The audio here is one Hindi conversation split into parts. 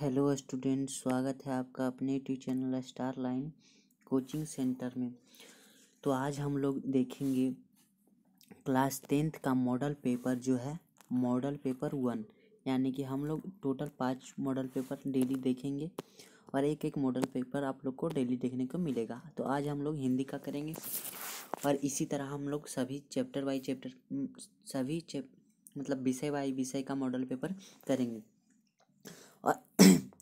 हेलो स्टूडेंट, स्वागत है आपका अपने YouTube channel star line coaching centre में। तो आज हम लोग देखेंगे क्लास टेंथ का मॉडल पेपर जो है, मॉडल पेपर वन, यानी कि हम लोग टोटल पाँच मॉडल पेपर डेली देखेंगे और एक एक मॉडल पेपर आप लोग को डेली देखने को मिलेगा। तो आज हम लोग हिंदी का करेंगे और इसी तरह हम लोग सभी चैप्टर बाई चैप्टर, सभी चैप मतलब विषय बाई विषय का मॉडल पेपर करेंगे। और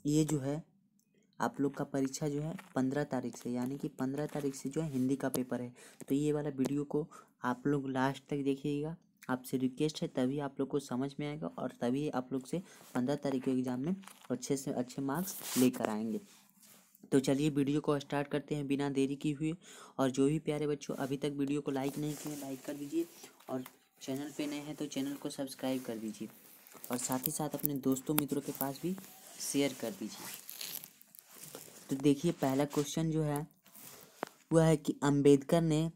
ये जो है, आप लोग का परीक्षा जो है पंद्रह तारीख से, यानी कि पंद्रह तारीख से जो है हिंदी का पेपर है। तो ये वाला वीडियो को आप लोग लास्ट तक देखिएगा। आपसे रिक्वेस्ट है तभी आप लोग को समझ में आएगा और तभी आप लोग से पंद्रह तारीख के एग्ज़ाम में अच्छे से अच्छे मार्क्स लेकर आएँगे। तो चलिए वीडियो को स्टार्ट करते हैं बिना देरी की हुई और जो भी प्यारे बच्चों, अभी तक वीडियो को लाइक नहीं किए, लाइक कर दीजिए। और चैनल पे नए हैं तो चैनल को सब्सक्राइब कर दीजिए। और साथ ही साथ अपने दोस्तों मित्रों के पास भी शेयर कर दीजिए। तो देखिए, पहला क्वेश्चन जो है, वह है कि अंबेडकर ने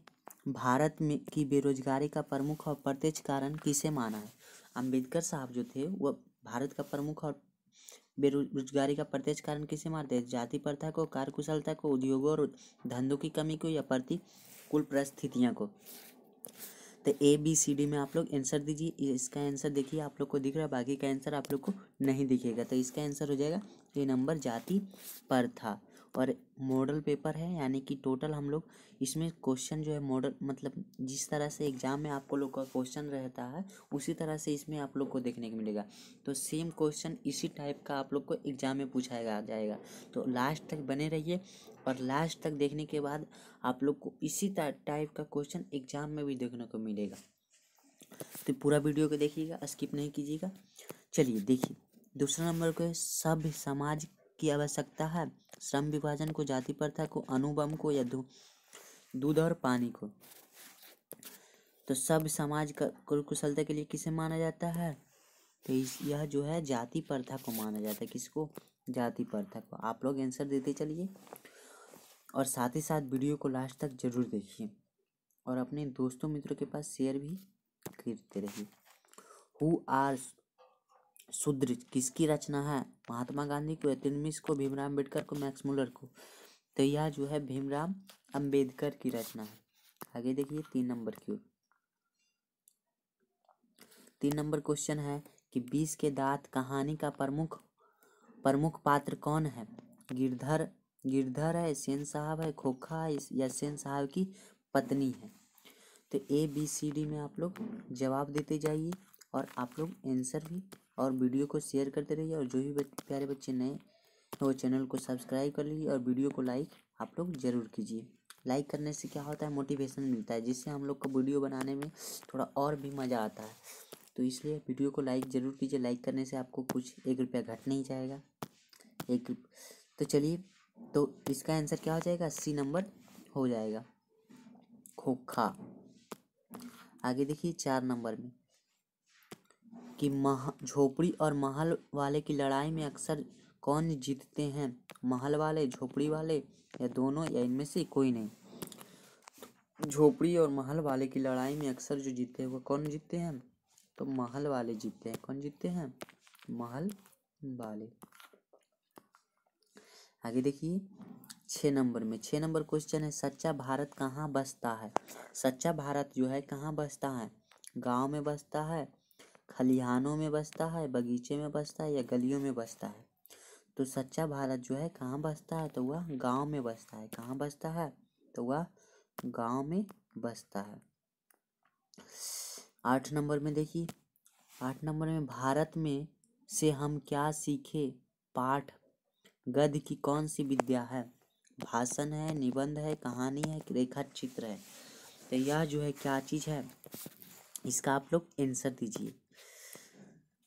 भारत में की बेरोजगारी का प्रमुख और प्रत्यक्ष कारण किसे माना है? अंबेडकर साहब जो थे वह भारत का प्रमुख और बेरोजगारी का प्रत्यक्ष कारण किसे मानते हैं? जाति प्रथा को, कार्यकुशलता को, उद्योगों और धंधों की कमी को या प्रति कुल परिस्थितियाँ को? तो ए बी सी डी में आप लोग आंसर दीजिए। इसका आंसर देखिए, आप लोग को दिख रहा है, बाकी का आंसर आप लोग को नहीं दिखेगा। तो इसका आंसर हो जाएगा, ये नंबर जाति पर था। और मॉडल पेपर है, यानी कि टोटल हम लोग इसमें क्वेश्चन जो है मॉडल मतलब जिस तरह से एग्ज़ाम में आपको लोग का क्वेश्चन रहता है, उसी तरह से इसमें आप लोग को देखने को मिलेगा। तो सेम क्वेश्चन इसी टाइप का आप लोग को एग्ज़ाम में पूछाएगा जाएगा। तो लास्ट तक बने रहिए और लास्ट तक देखने के बाद आप लोग को इसी टाइप का क्वेश्चन एग्ज़ाम में भी देखने को मिलेगा। तो पूरा वीडियो को देखिएगा, स्किप नहीं कीजिएगा। चलिए देखिए, दूसरा नंबर को सभ्य समाज की आवश्यकता है। श्रम विभाजन को जाति प्रथा को अनुबम को या दूध और पानी को। तो सब समाज का कुशलता के लिए किसे माना जाता है? तो इस, यह जो है जाति प्रथा को माना जाता है। किसको? जाति प्रथा को। आप लोग आंसर देते चलिए। और साथ ही साथ वीडियो को लास्ट तक ज़रूर देखिए। और अपने दोस्तों मित्रों के पास शेयर भी करते रहिए। हु आर शूद्र किसकी रचना है? महात्मा गांधी को तिलमिश को, भीमराव अंबेडकर को, मैक्स मुलर को? तो यह जो है भीमराव अंबेडकर की रचना है। आगे देखिए तीन नंबर की ओर। तीन नंबर क्वेश्चन है कि बीस के दांत कहानी का प्रमुख प्रमुख पात्र कौन है? गिरधर गिरधर है, सेन साहब है, खोखा है, या सेन साहब की पत्नी है? तो ए बी सी डी में आप लोग जवाब देते जाइए और आप लोग आंसर भी और वीडियो को शेयर करते रहिए और जो भी प्यारे बच्चे नए वो चैनल को सब्सक्राइब कर लीजिए और वीडियो को लाइक आप लोग ज़रूर कीजिए। लाइक करने से क्या होता है, मोटिवेशन मिलता है, जिससे हम लोग को वीडियो बनाने में थोड़ा और भी मज़ा आता है। तो इसलिए वीडियो को लाइक ज़रूर कीजिए, लाइक करने से आपको कुछ एक रुपया घट नहीं जाएगा। एक तो चलिए तो इसका आंसर क्या हो जाएगा? सी नंबर हो जाएगा, खोखा। आगे देखिए चार नंबर में। कि मह, झोपड़ी और महल वाले की लड़ाई में अक्सर कौन जीतते हैं? महल वाले, झोपड़ी वाले या दोनों या इनमें से कोई नहीं? झोपड़ी और महल वाले की लड़ाई में अक्सर जो जीतते हैं वो कौन जीतते हैं? तो महल वाले जीतते हैं। कौन जीतते हैं? महल वाले। आगे देखिए। छः नंबर में छः नंबर क्वेश्चन है, सच्चा भारत कहाँ बसता है? सच्चा भारत जो है कहाँ बसता है? गाँव में बसता है खलिहानों में बसता है, बगीचे में बसता है या गलियों में बसता है? तो सच्चा भारत जो है, कहाँ बसता है? तो वह गाँव में बसता है। कहाँ बसता है? तो वह गाँव में बसता है। आठ नंबर में देखिए, आठ नंबर में भारत में से हम क्या सीखे? पाठ। गद्य की कौन सी विद्या है? भाषण है, निबंध है, कहानी है रेखा चित्र है। तो यह जो है, क्या चीज़ है? इसका आप लोग आंसर दीजिए।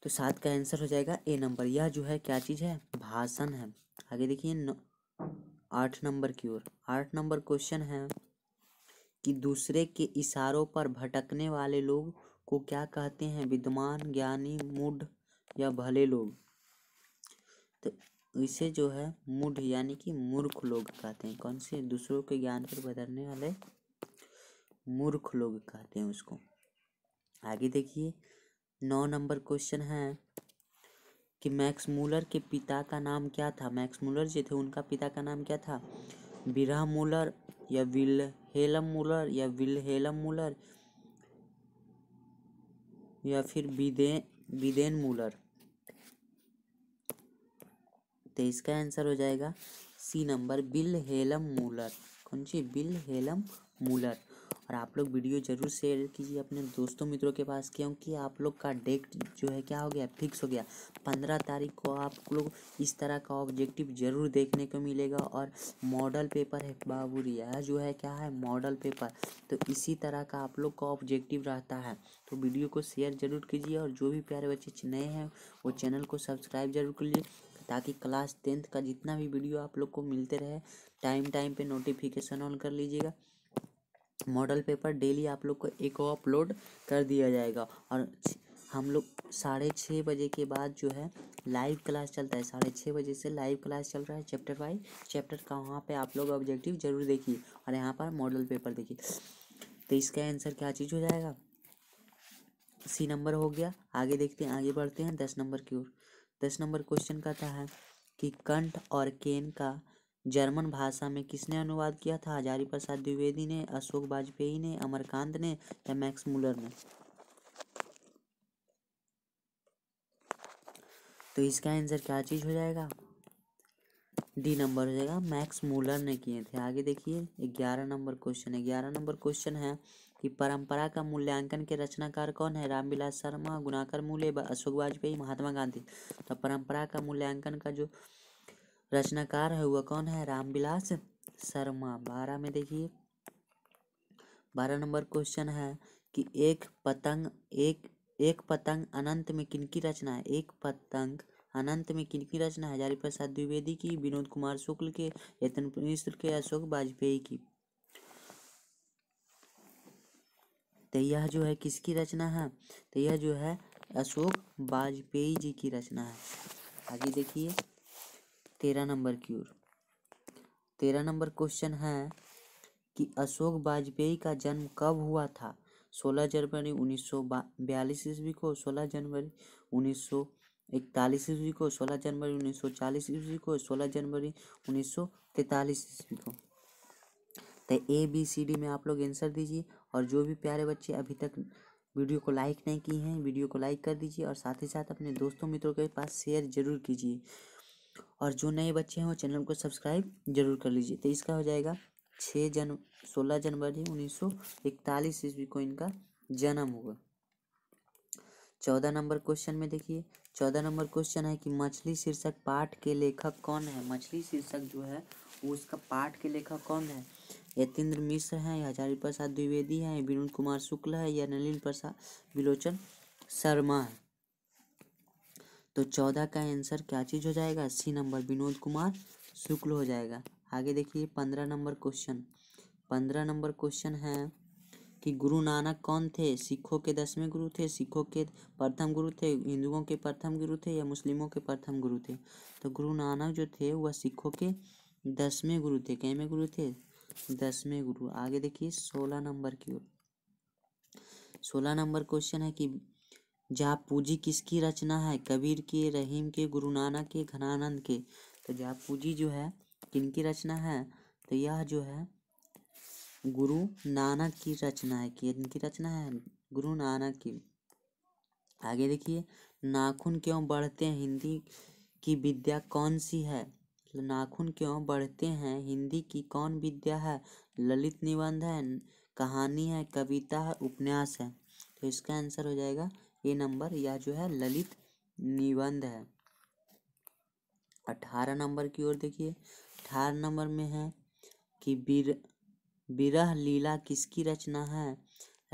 तो सात का आंसर हो जाएगा ए नंबर यह जो है, क्या चीज़ है? भाषण है। आगे देखिए आठ नंबर की ओर। आठ नंबर क्वेश्चन है कि दूसरे के इशारों पर भटकने वाले लोग को क्या कहते हैं? विद्वान, ज्ञानी, मूढ़ या भले लोग? तो इसे जो है, मूढ़ यानी कि मूर्ख लोग कहते हैं। कौन से? दूसरों के ज्ञान पर बदलने वाले मूर्ख लोग कहते हैं उसको। आगे देखिए नौ नंबर क्वेश्चन है कि मैक्स मूलर के पिता का नाम क्या था? मैक्स मूलर जो थे, उनका पिता का नाम क्या था? बिरह मूलर या विलहेलम मूलर या विलहेलम मूलर या फिर बिदेन बिदेन मूलर? तो इसका आंसर हो जाएगा C number Wilhelm Muller. कौन सी बिल हेलम मूलर। और आप लोग वीडियो ज़रूर शेयर कीजिए अपने दोस्तों मित्रों के पास क्योंकि आप लोग का डेट जो है क्या हो गया? फिक्स हो गया। पंद्रह तारीख को आप लोग इस तरह का ऑब्जेक्टिव ज़रूर देखने को मिलेगा। और मॉडल पेपर है बाबू यह जो है क्या है? मॉडल पेपर तो इसी तरह का आप लोग का ऑब्जेक्टिव रहता है। तो वीडियो को शेयर ज़रूर कीजिए और जो भी प्यारे बच्चे नए हैं, वो चैनल को सब्सक्राइब ज़रूर कर लीजिए, ताकि क्लास टेंथ का जितना भी वीडियो आप लोग को मिलते रहे टाइम टाइम पे नोटिफिकेशन ऑन कर लीजिएगा। मॉडल पेपर डेली आप लोग को एक अपलोड कर दिया जाएगा। और हम लोग साढ़े छः बजे के बाद जो है लाइव क्लास चलता है। साढ़े छः बजे से लाइव क्लास चल रहा है चैप्टर वाइज चैप्टर का वहाँ पे आप लोग ऑब्जेक्टिव ज़रूर देखिए और यहाँ पर मॉडल पेपर देखिए। तो इसका आंसर क्या चीज़ हो जाएगा? सी नंबर हो गया। आगे देखते हैं, आगे बढ़ते हैं। दस नंबर की ओर। दस नंबर क्वेश्चन कहता है कि कंठ और केन का जर्मन भाषा में किसने अनुवाद किया था? हजारी प्रसाद द्विवेदी ने, अशोक वाजपेयी ने, अमरकांत ने या मैक्स मुलर ने? तो इसका आंसर क्या चीज़ हो जाएगा? डी नंबर हो जाएगा, मैक्स मूलर ने किए थे। आगे देखिए, ग्यारह नंबर क्वेश्चन है। ग्यारह नंबर क्वेश्चन है कि परंपरा का मूल्यांकन के रचनाकार कौन है? रामविलास शर्मा गुनाकर मूल्य अशोक वाजपेयी, महात्मा गांधी। तो परंपरा का मूल्यांकन का जो रचनाकार है वह कौन है? रामविलास शर्मा। बारह में देखिए। बारह नंबर क्वेश्चन है कि एक पतंग, एक एक पतंग अनंत में किनकी रचना है? एक पतंग अनंत में किनकी रचना है? हजारी प्रसाद द्विवेदी की, विनोद कुमार शुक्ल के, यतन मिश्र के, अशोक वाजपेयी की। तो यह जो है किसकी रचना है? तो यह जो है अशोक वाजपेयी जी की रचना है। आगे देखिए। तेरह नंबर की ओर। तेरह नंबर क्वेश्चन है कि अशोक वाजपेयी का जन्म कब हुआ था? सोलह जनवरी उन्नीस सौ बयालीस ईस्वी को, सोलह जनवरी उन्नीस सौ इकतालीस ईस्वी को, सोलह जनवरी उन्नीस सौ चालीस ईस्वी को, सोलह जनवरी उन्नीस सौ तैतालीस ईस्वी को। तो ए बी सी डी में आप लोग आंसर दीजिए और जो भी प्यारे बच्चे अभी तक वीडियो को लाइक नहीं किए हैं, वीडियो को लाइक कर दीजिए और साथ ही साथ अपने दोस्तों मित्रों के पास शेयर ज़रूर कीजिए। और जो नए बच्चे हैं वो चैनल को सब्सक्राइब ज़रूर कर लीजिए। तो इसका हो जाएगा छः जन, सोलह जनवरी उन्नीस सौ इकतालीस ईस्वी को इनका जन्म हुआ। चौदह नंबर क्वेश्चन में देखिए। चौदह नंबर क्वेश्चन है कि मछली शीर्षक पाठ के लेखक कौन है? मछली शीर्षक जो है, वो उसका पाठ के लेखक कौन है? यतीन्द्र मिश्र हैं हजारी प्रसाद द्विवेदी हैं विनोद कुमार शुक्ल है, या नलिन प्रसाद विलोचन शर्मा है। तो चौदह का आंसर क्या चीज़ हो जाएगा? सी नंबर, विनोद कुमार, शुक्ल हो जाएगा। आगे देखिए, पंद्रह नंबर क्वेश्चन। पंद्रह नंबर क्वेश्चन है कि गुरु नानक कौन थे? सिखों के दसवें गुरु थे, सिखों के प्रथम गुरु थे, हिंदुओं के प्रथम गुरु थे या मुस्लिमों के प्रथम गुरु थे? तो गुरु नानक जो थे, वह सिखों के दसवें गुरु थे। कैमे गुरु थे? दसवें गुरु। आगे देखिए, सोलह नंबर की ओर। सोलह नंबर क्वेश्चन है कि पूजी किसकी रचना है? कबीर के, रहीम के, गुरु नानक के, घनानंद के। तो जाप पूजी जो है, किनकी रचना है? तो यह जो है, गुरु नानक की रचना है। कि इनकी रचना है? गुरु नानक की। आगे देखिए, नाखून क्यों बढ़ते हैं? हिंदी की विद्या कौन सी है? नाखून क्यों बढ़ते हैं? हिंदी की कौन विद्या है? ललित निबंध है, कहानी है, कविता है, उपन्यास है। तो इसका आंसर हो जाएगा ये नंबर या जो है ललित निबंध है। अठारह नंबर की ओर देखिए। अठारह नंबर में है कि बीर, बिरह लीला किसकी रचना है?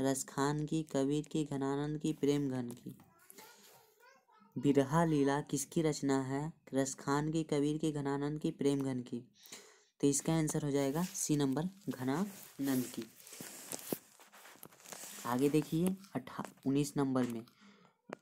रसखान की, कबीर की, घनानंद की, प्रेम घन की। बिरहा लीला किसकी रचना है? रसखान की, कबीर की, घनानंद की, प्रेम घन की। तो इसका आंसर हो जाएगा सी नंबर घनानंद की। आगे देखिए, अठा, उन्नीस नंबर में।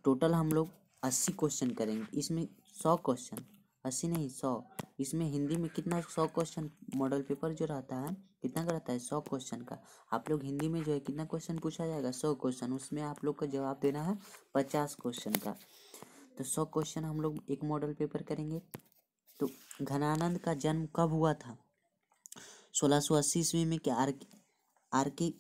टोटल हम लोग अस्सी क्वेश्चन करेंगे। इसमें सौ क्वेश्चन। अस्सी नहीं, सौ। इसमें हिंदी में कितना सौ क्वेश्चन मॉडल पेपर जो रहता है, कितना का रहता है? सौ क्वेश्चन का। आप लोग हिंदी में जो है कितना क्वेश्चन पूछा जाएगा? सौ क्वेश्चन। उसमें आप लोग का जवाब देना है पचास क्वेश्चन का। तो सौ क्वेश्चन हम लोग एक मॉडल पेपर करेंगे। तो घनानंद का जन्म कब हुआ था? सोलह सौ अस्सी ईस्वी में क्या आर आर के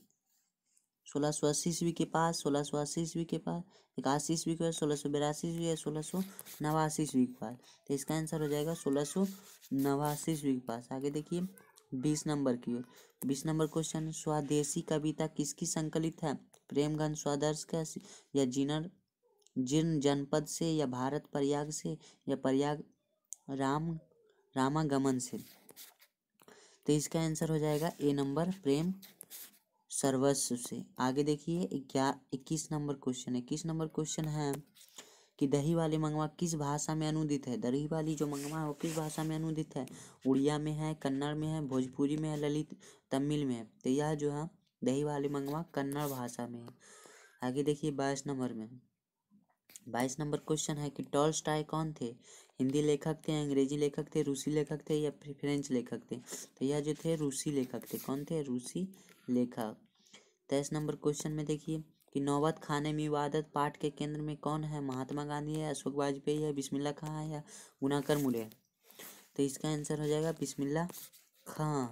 सोलह सौ अस्सी ईस्वी के पास, सोलह सौ अस्सी ईस्वी के पास, इक्यासी ईस्वी के पास, सोलह सौ बिरासी ईस्वी या सोलह सौ नवासी ईस्वी के पास। तो इसका आंसर हो जाएगा सोलह सौ नवासी ईस्वी के पास। आगे देखिए, बीस नंबर की ओर। बीस नंबर क्वेश्चन स्वदेशी कविता किसकी संकलित है? प्रेमगंज स्वदर्श का या जिनर जीर्ण जनपद से, या भारत प्रयाग से, या प्रयाग राम, रामागमन से? तो इसका आंसर हो जाएगा ए नंबर, प्रेम सर्वस्व से। आगे देखिए क्या इक्कीस नंबर क्वेश्चन है इक्कीस नंबर क्वेश्चन है कि दही वाली मंगवा किस भाषा में अनुदित है? दही वाली जो मंगवा है, वो किस भाषा में अनुदित है? उड़िया में है, कन्नड़ में है, भोजपुरी में है, ललित, तमिल में है। तो यह जो है, दही वाली मंगवा कन्नड़ भाषा में है। आगे देखिए, बाईस नंबर में। बाईस नंबर क्वेश्चन है कि टॉल स्टाई कौन थे? हिंदी लेखक थे, अंग्रेज़ी लेखक थे, रूसी लेखक थे या फ्रेंच लेखक थे? तो यह जो थे, रूसी लेखक थे। कौन थे? रूसी लेखक तेईस नंबर क्वेश्चन में देखिए कि नौबत खाने में इबादत पाठ के केंद्र में कौन है? महात्मा गांधी है, अशोक वाजपेयी है बिस्मिल्ला खां है या गुनाकर मुले है तो इसका आंसर हो जाएगा बिस्मिल्ला खां।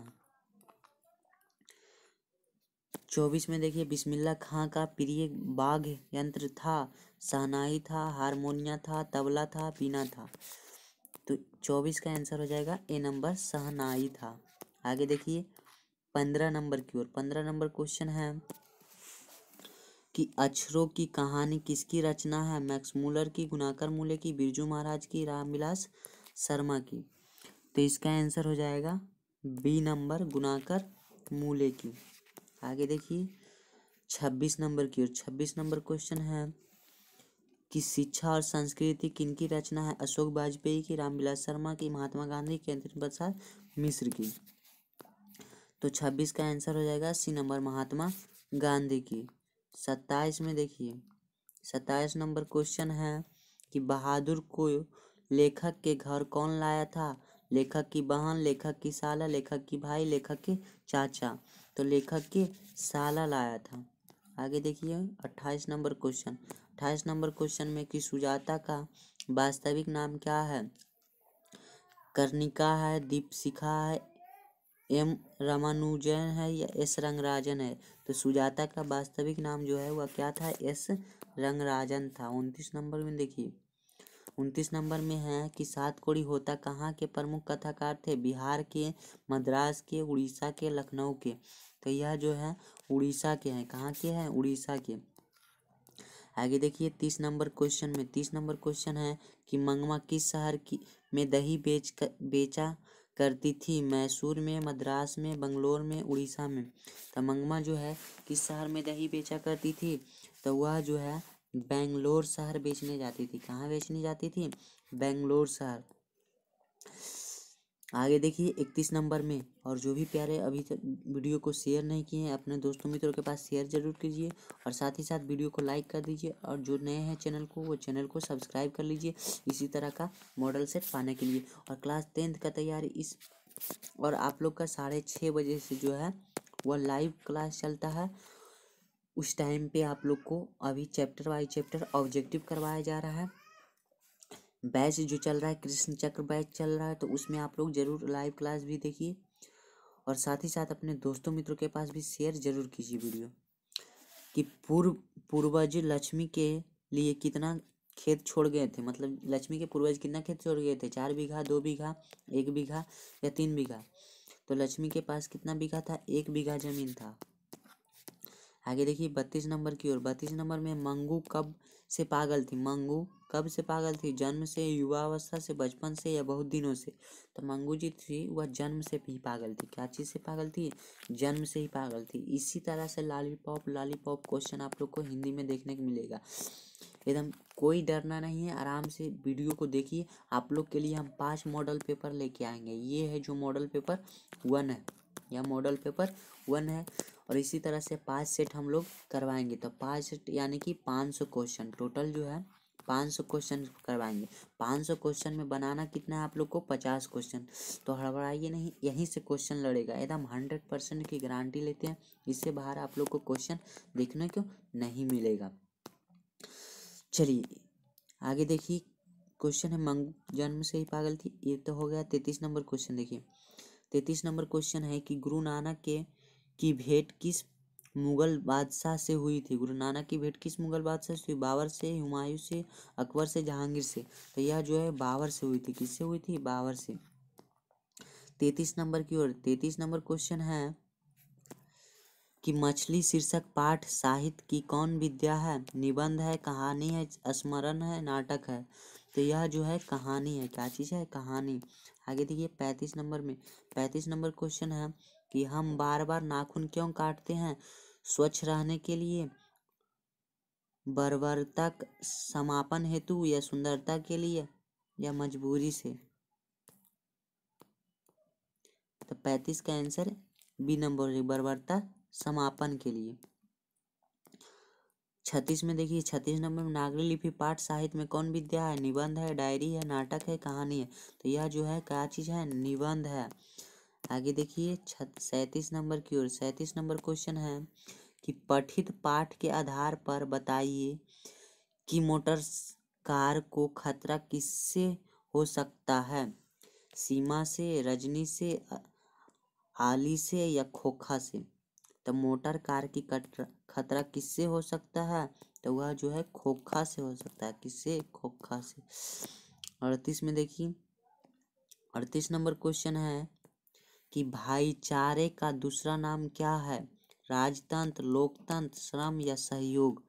चौबीस में देखिए बिस्मिल्ला खां का प्रिय बाघ यंत्र था सहनाई था, हारमोनिया था, तबला था, पीना था। तो चौबीस का आंसर हो जाएगा ए नंबर सहनाई था। आगे देखिए पंद्रह नंबर की ओर। पंद्रह नंबर क्वेश्चन है कि अक्षरों की कहानी किसकी रचना है? मैक्स मूलर की, गुनाकर मूल्य की, बिरजू महाराज की, रामविलास शर्मा की। तो इसका आंसर हो जाएगा बी नंबर, गुनाकर मूल्य की। आगे देखिए, छब्बीस नंबर की ओर। छब्बीस नंबर क्वेश्चन है कि शिक्षा और संस्कृति किनकी रचना है? अशोक वाजपेयी की, रामविलास शर्मा की, महात्मा गांधी की अंतिम प्रसाद मिश्र की। तो छब्बीस का आंसर हो जाएगा सी नंबर महात्मा गांधी की। सत्ताईस में देखिए, सत्ताईस नंबर क्वेश्चन है कि बहादुर को लेखक के घर कौन लाया था? लेखक की बहन, लेखक की साला, लेखक की भाई, लेखक के चाचा। तो लेखक के साला लाया था। आगे देखिए, अट्ठाईस नंबर क्वेश्चन। अट्ठाईस नंबर क्वेश्चन में कि सुजाता का वास्तविक नाम क्या है? कर्णिका है, दीपशिखा है एम रामानुजन है या एस रंगराजन है? तो सुजाता का वास्तविक नाम जो है वह क्या था? एस रंगराजन था। उनतीस नंबर में देखिए। उनतीस नंबर में है कि सात कोड़ी होता कहाँ के प्रमुख कथाकार थे? बिहार के, मद्रास के, उड़ीसा के, लखनऊ के। तो यह जो है उड़ीसा के हैं। कहाँ के हैं? उड़ीसा के। आगे देखिए तीस नंबर क्वेश्चन में। तीस नंबर क्वेश्चन है कि मंगमा किस शहर की में दही बेच कर बेचा करती थी मैसूर में, मद्रास में, बंगलोर में, उड़ीसा में। तो मंगमा जो है, किस शहर में दही बेचा करती थी? तो वह जो है, बेंगलोर शहर बेचने जाती थी। कहाँ बेचने जाती थी? बेंगलोर शहर। आगे देखिए, इकतीस नंबर में। और जो भी प्यारे अभी तक वीडियो को शेयर नहीं किए हैं, अपने दोस्तों मित्रों के पास शेयर ज़रूर कीजिए और साथ ही साथ वीडियो को लाइक कर दीजिए और जो नए हैं चैनल को, वो चैनल को सब्सक्राइब कर लीजिए इसी तरह का मॉडल सेट पाने के लिए। और क्लास टेंथ का तैयारी इस और आप लोग का साढ़े छः बजे से जो है वह लाइव क्लास चलता है। उस टाइम पे आप लोग को अभी चैप्टर बाई चैप्टर ऑब्जेक्टिव करवाया जा रहा है। बैच जो चल रहा है, कृष्ण चक्र बैच चल रहा है तो उसमें आप लोग ज़रूर लाइव क्लास भी देखिए। और साथ ही साथ अपने दोस्तों मित्रों के पास भी शेयर ज़रूर कीजिए वीडियो कि पूर्व, पूर्वज लक्ष्मी के लिए कितना खेत छोड़ गए थे। मतलब लक्ष्मी के पूर्वज कितना खेत छोड़ गए थे? चार बीघा, दो बीघा, एक बीघा या तीन बीघा? तो लक्ष्मी के पास कितना बीघा था? एक बीघा ज़मीन था। आगे देखिए बत्तीस नंबर की ओर। बत्तीस नंबर में मंगू कब से पागल थी? मंगू कब से पागल थी? जन्म से, युवावस्था से, बचपन से या बहुत दिनों से? तो मंगू जी थी, वह जन्म से भी पागल थी। क्या चीज़ से पागल थी? जन्म से ही पागल थी। इसी तरह से लालीपॉप लालीपॉप क्वेश्चन आप लोग को हिंदी में देखने को मिलेगा। एकदम कोई डरना नहीं है, आराम से वीडियो को देखिए। आप लोग के लिए हम पाँच मॉडल पेपर लेके आएँगे। ये है जो मॉडल पेपर वन है। यह मॉडल पेपर वन है और इसी तरह से पाँच सेट हम लोग करवाएँगे। तो पाँच सेट यानी कि पाँच सौ क्वेश्चन टोटल जो है पाँच सौ क्वेश्चन करवाएँगे। पाँच सौ क्वेश्चन में बनाना कितना है आप लोग को? पचास क्वेश्चन। तो हड़बड़ाइए नहीं, यहीं से क्वेश्चन लड़ेगा। एकदम हंड्रेड परसेंट की गारंटी लेते हैं। इससे बाहर आप लोग को क्वेश्चन देखने को नहीं मिलेगा। चलिए, आगे देखिए। क्वेश्चन है, मंग, जन्म से ही पागल थी। ये तो हो गया तैतीस नंबर क्वेश्चन। देखिए, तैतीस नंबर क्वेश्चन है कि गुरु नानक के, की भेंट किस मुगल बादशाह से हुई थी। गुरु नानक की भेंट किस मुगल बादशाह से हुई? बाबर से, हुमायूं से, अकबर से, जहांगीर से। तो यह जो है, बाबर से हुई थी। किससे हुई थी? बाबर से। तैतीस नंबर की ओर। तैतीस नंबर क्वेश्चन है कि मछली शीर्षक पाठ साहित्य की कौन विद्या है? निबंध है, कहानी है, स्मरण है, नाटक है। तो यह जो है, कहानी है। क्या चीज़ है? कहानी। आगे देखिए, पैंतीस नंबर में। पैंतीस नंबर क्वेश्चन है कि हम बार बार नाखून क्यों काटते हैं? स्वच्छ रहने के लिए, बर्बरता समापन हेतु या सुंदरता के लिए या मजबूरी से? तो पैंतीस का आंसर बी नंबर बर्बरता समापन के लिए। छत्तीस में देखिए, छत्तीस नंबर में नागरी लिपि पाठ साहित्य में कौन विद्या है? निबंध है, डायरी है, नाटक है, कहानी है। तो यह जो है, क्या चीज़ है? निबंध है। आगे देखिए सैतीस नंबर की ओर, सैतीस नंबर क्वेश्चन है कि पठित पाठ के आधार पर बताइए कि मोटर कार को खतरा किससे हो सकता है? सीमा से, रजनी से आली से या खोखा से? तो मोटर कार की खतरा किससे हो सकता है? तो वह जो है खोखा से हो सकता है। किससे? खोखा से। अड़तीस में देखिए, अड़तीस नंबर क्वेश्चन है कि भाईचारे का दूसरा नाम क्या है? राजतंत्र, लोकतंत्र, श्रम या सहयोग?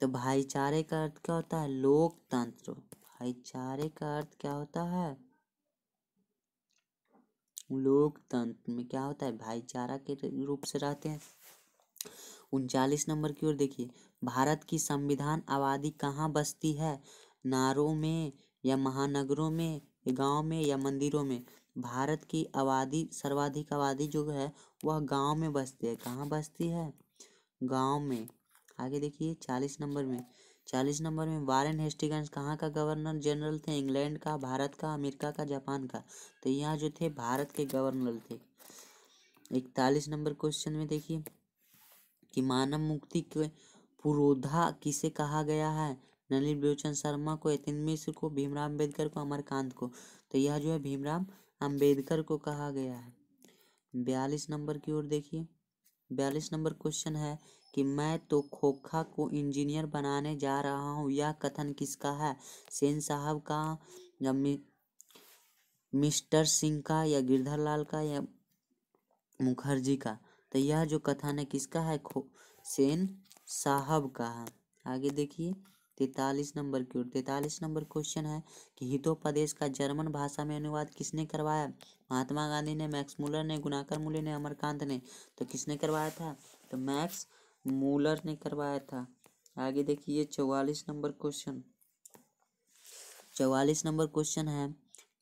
तो भाईचारे का अर्थ क्या होता है? लोकतंत्र। भाईचारे का अर्थ क्या होता है? लोकतंत्र में क्या होता है? भाईचारा के रूप से रहते हैं। उनचालीस नंबर की ओर देखिए। भारत की संविधान आबादी कहाँ बसती है? नारों में या महानगरों में, गाँव में या मंदिरों में? भारत की आबादी, सर्वाधिक आबादी जो है, वह गाँव में बसती है। कहाँ बसती है? गाँव में। आगे देखिए, चालीस नंबर में। चालीस नंबर में वारेन हेस्टिगंस कहाँ का गवर्नर जनरल थे? इंग्लैंड का, भारत का, अमेरिका का, जापान का। तो यहाँ जो थे, भारत के गवर्नर थे। इकतालीस नंबर क्वेश्चन में देखिए कि मानव मुक्ति के पुरोधा किसे कहा गया है? नलिन विलोचन शर्मा को यतिन मिश्र को, भीमराव अंबेडकर को, अमरकांत को। तो यह जो है, भीमराव अंबेडकर को कहा गया है। बयालीस नंबर की ओर देखिए। बयालीस नंबर क्वेश्चन है कि मैं तो खोखा को इंजीनियर बनाने जा रहा हूँ यह कथन किसका है? सेन साहब का या मि, मिस्टर सिंह का या गिरधर लाल का या मुखर्जी का? तो यह जो कथन है किसका है? खो सेन साहब का है। आगे देखिए। तैतालीस नंबर की ओर। तैतालीस नंबर क्वेश्चन है कि हितोपदेश का जर्मन भाषा में अनुवाद किसने करवाया? महात्मा गांधी ने, मैक्स मूलर ने गुनाकर मूल्य ने, अमरकांत ने। तो किसने करवाया था? तो मैक्स मूलर ने करवाया था। आगे देखिए, चौवालीस नंबर क्वेश्चन चौवालीस नंबर क्वेश्चन है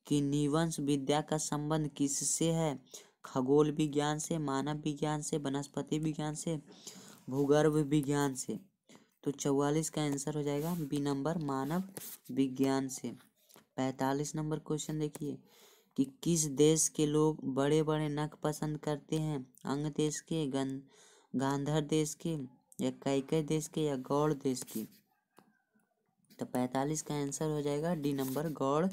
कि निवंश विद्या का संबंध किससे है? खगोल विज्ञान से, मानव विज्ञान से, वनस्पति विज्ञान से, भूगर्भ विज्ञान से। तो चौवालीस का आंसर हो जाएगा बी नंबर मानव विज्ञान से। पैतालीस नंबर क्वेश्चन देखिए कि किस देश के लोग बड़े बड़े नख पसंद करते हैं? अंग देश के गन गांधार देश के, या कैकई देश के, या गौड़ देश की? तो पैंतालीस का आंसर हो जाएगा डी नंबर गौड़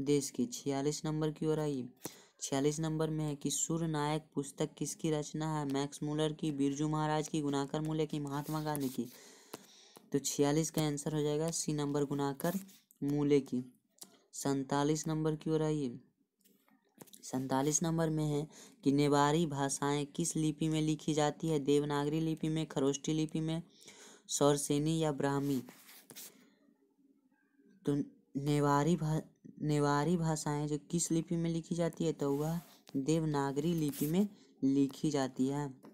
देश की। छियालीस नंबर की ओर आइए। छियालीस नंबर में है कि सूर्य नायक पुस्तक किसकी रचना है? मैक्स मूलर की, बिरजू महाराज की गुनाकर मूल्य की, महात्मा गांधी की। तो छियालीस का आंसर हो जाएगा सी नंबर गुनाकर मूले की। सैतालीस नंबर की ओर आइए। सैतालीस नंबर में है कि नेवारी भाषाएँ किस लिपि में लिखी जाती है? देवनागरी लिपि में, खरोष्टी लिपि में, सौरसेनी या ब्राह्मी? तो नेवारी भा, नेवारी भाषाएँ जो किस लिपि में लिखी जाती है? तो वह देवनागरी लिपि में लिखी जाती है।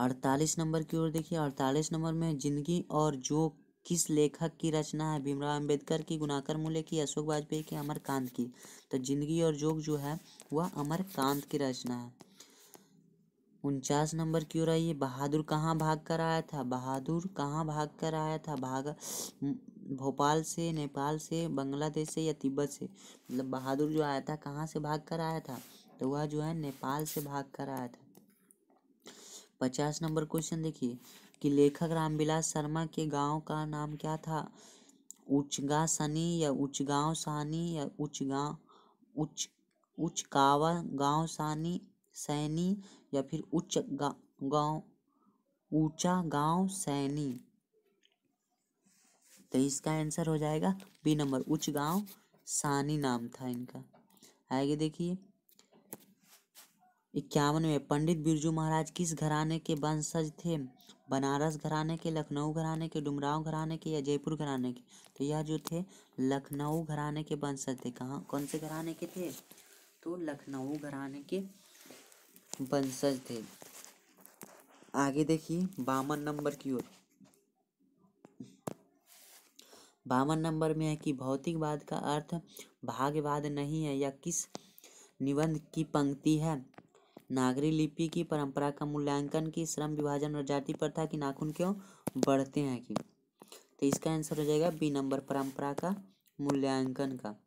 अड़तालीस नंबर की ओर देखिए, अड़तालीस नंबर में ज़िंदगी और जो किस लेखक की रचना है, भीमराव अंबेडकर की, गुनाकर मूल्य की, अशोक वाजपेयी की, अमरकांत की। तो ज़िंदगी और जोग जो है, वह अमरकांत की रचना है। उनचास नंबर की ओर आइए, बहादुर कहाँ भाग कर आया था? बहादुर कहाँ भाग कर आया था? भाग भोपाल से, नेपाल से, बांग्लादेश से या तिब्बत से? मतलब बहादुर जो आया था, कहाँ से भाग कर आया था? तो वह जो है, नेपाल से भाग कर आया था। पचास नंबर क्वेश्चन देखिए, कि लेखक रामविलास शर्मा के गाँव का नाम क्या था? उचगा सनी या उचगांव सानी या उचगांव, उच, उचकावा गाँव सानी सैनी या फिर उच्च गाँव, ऊँचा गाँव सैनी? तो इसका आंसर हो जाएगा बी नंबर उच्च गाँव सानी नाम था इनका। आगे देखिए। इक्यावन में पंडित बिरजू महाराज किस घराने के वंशज थे? बनारस घराने के, लखनऊ घराने के, डुमराव घराने के या जयपुर घराने के? तो यह जो थे, लखनऊ घराने के वंशज थे। कहाँ, कौन से घराने के थे? तो लखनऊ घराने के वंशज थे। आगे देखिए, बावन नंबर की ओर। बावन नंबर में है कि भौतिकवाद का अर्थ भाग्यवाद नहीं है या किस निबंध की पंक्ति है? नागरी लिपि की परंपरा का मूल्यांकन की, श्रम विभाजन और जाति प्रथा की नाखून क्यों बढ़ते हैं कि? तो इसका आंसर हो जाएगा बी नंबर परंपरा का, मूल्यांकन का।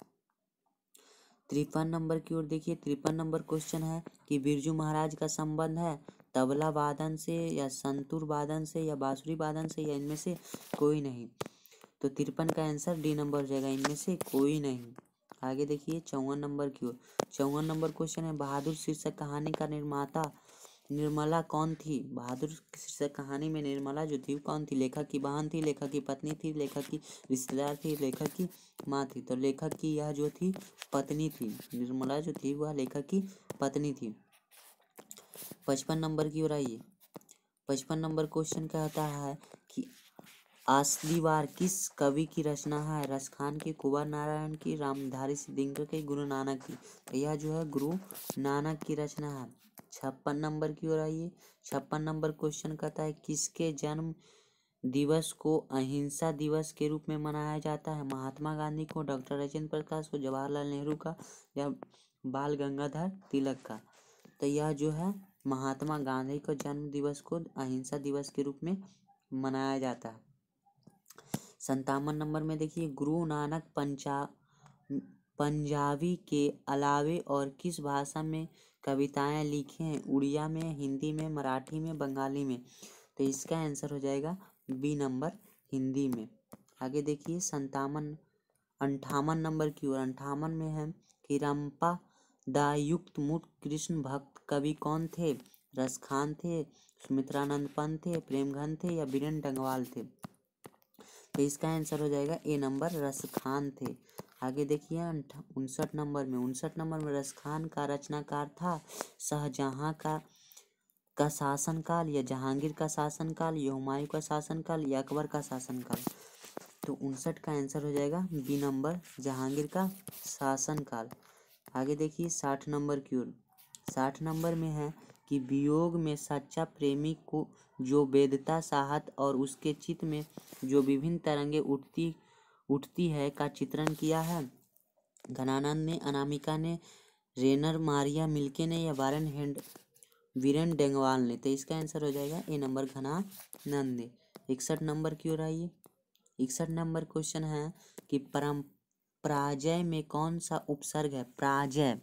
तिरपन नंबर की ओर देखिए, तिरपन नंबर क्वेश्चन है कि बिरजू महाराज का संबंध है, तबला वादन से या संतूर वादन से या बांसुरी वादन से या इनमें से कोई नहीं। तो तिरपन का आंसर डी नंबर हो जाएगा, इनमें से कोई नहीं। आगे देखिए, चौवन नंबर की ओर। चौवन नंबर क्वेश्चन है, बहादुर शीर्षक कहानी का निर्माता निर्मला कौन थी? बहादुर शीर्षक कहानी में निर्मला जो थी कौन थी? लेखक की बहन थी, लेखक की पत्नी थी, लेखक की रिश्तेदार थी, लेखक की माँ थी। तो लेखक की यह जो थी, पत्नी थी। निर्मला जो थी वह लेखक की पत्नी थी। पचपन नंबर की ओर आइए। पचपन नंबर क्वेश्चन कहता है कि असली वार किस कवि की रचना है? रसखान की, कुंवर नारायण की, रामधारी सिद्धिकर की, गुरु नानक की। यह जो है गुरु नानक की रचना है। छप्पन नंबर की ओर आइए। छप्पन नंबर क्वेश्चन कहता है, किसके जन्म दिवस को अहिंसा दिवस के रूप में मनाया जाता है? महात्मा गांधी को, डॉक्टर राजेंद्र प्रकाश को, जवाहरलाल नेहरू का या बाल गंगाधर तिलक का? तो यह जो है, महात्मा गांधी को जन्म दिवस को अहिंसा दिवस के रूप में मनाया जाता है। संतावन नंबर में देखिए, गुरु नानक पंचा, पंजाबी के अलावे और किस भाषा में कविताएँ लिखे हैं? उड़िया में, हिंदी में, मराठी में, बंगाली में? तो इसका आंसर हो जाएगा बी नंबर, हिंदी में। आगे देखिए संतावन अंठावन नंबर की ओर, अंठावन में है कि रंपा दायुक्त मुक्त कृष्ण भक्त कवि कौन थे? रसखान थे, सुमित्रानंद पंत थे, प्रेमघन थे या बीरेन डंगवाल थे? तो इसका आंसर हो जाएगा ए नंबर रसखान थे। आगे देखिए उनसठ नंबर में, उनसठ नंबर में रसखान का रचनाकार था, शाहजहाँ का का शासनकाल या जहांगीर का शासनकाल या हुमायूं का शासनकाल या अकबर का शासनकाल? तो उनसठ का आंसर हो जाएगा बी नंबर जहांगीर का शासनकाल। आगे देखिए साठ नंबर की ओर। साठ नंबर में है कि वियोग में सच्चा प्रेमी को जो वेदता साहत और उसके चित्त में जो विभिन्न तरंगे उठती उठती है का चित्रण किया है। घनानंद ने, अनामिका ने, रेनर मारिया मिल्के ने या वारन हैंड, वीरेन डेंगवाल ने। तो इसका आंसर हो जाएगा ए नंबर घनानंद। ने इकसठ नंबर की ओर आइए इकसठ नंबर क्वेश्चन है कि परम, प्राजय में कौन सा उपसर्ग है? प्राजय।